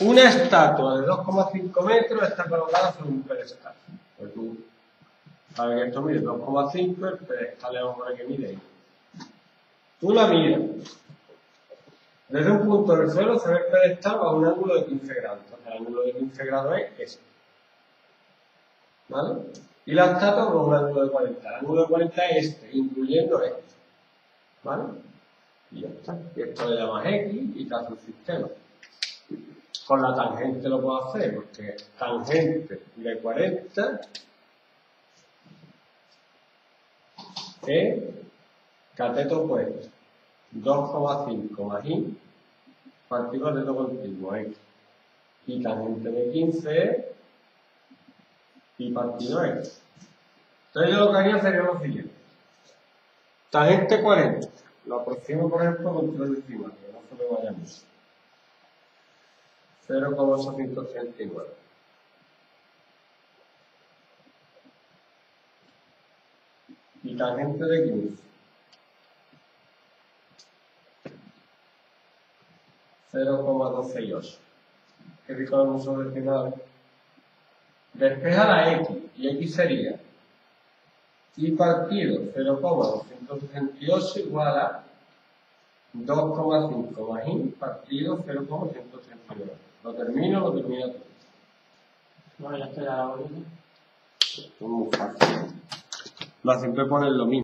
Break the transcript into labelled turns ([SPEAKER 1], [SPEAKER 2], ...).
[SPEAKER 1] Una estatua de 2,5 metros está colocada sobre un pedestal. Pues tú sabes que esto mide 2,5, el pedestal es hombre que mide. Tú la miras. Desde un punto del suelo se ve el pedestal a un ángulo de 15 grados. Entonces, el ángulo de 15 grados es este. ¿Vale? Y la estatua con un ángulo de 40. El ángulo de 40 es este, incluyendo este. ¿Vale? Y ya. Y esto le llamas X y te hace un sistema. Con la tangente lo puedo hacer, porque tangente de 40 es cateto opuesto. 2,5 más i partido cateto continuo x. Y tangente de 15 es y partido x. Entonces yo lo que haría sería lo siguiente. Tangente 40. Lo aproximo, por ejemplo, con 3 decimales, que no se me vaya mucho. 0,839. Y tangente de 15. 0,268. ¿Qué dijo el uso decimal? Despeja la x, y x sería y partido 0,268 igual a 2,5 más i partido 0,139. Lo termino, lo termina tú.
[SPEAKER 2] Bueno, ya estoy a la bolita.
[SPEAKER 1] Es muy fácil. No, siempre ponen lo mismo.